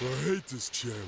I hate this channel.